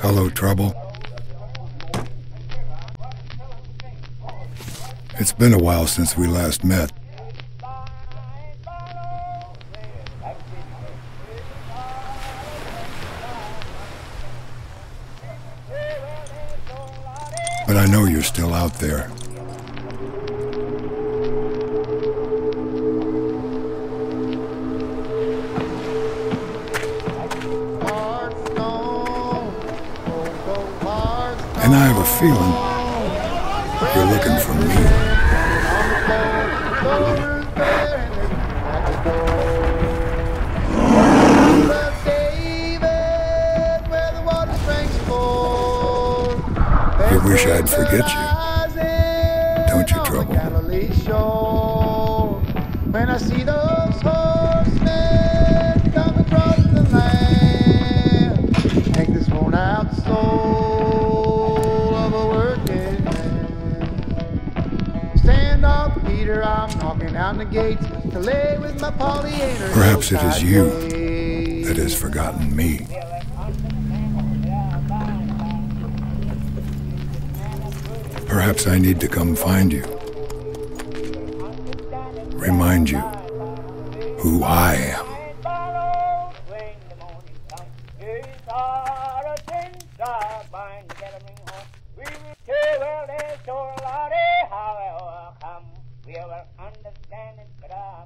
Hello, Trouble. It's been a while since we last met. But I know you're still out there. And I have a feeling you're looking for me. You wish I'd forget you. Don't you, Trouble? When I see those horsemen come across the land, take this out Up, Peter, I'm knocking down the gates to lay with my Pollyanna. Perhaps it is you that has forgotten me. Perhaps I need to come find you. Remind you who I am. Understand it, but I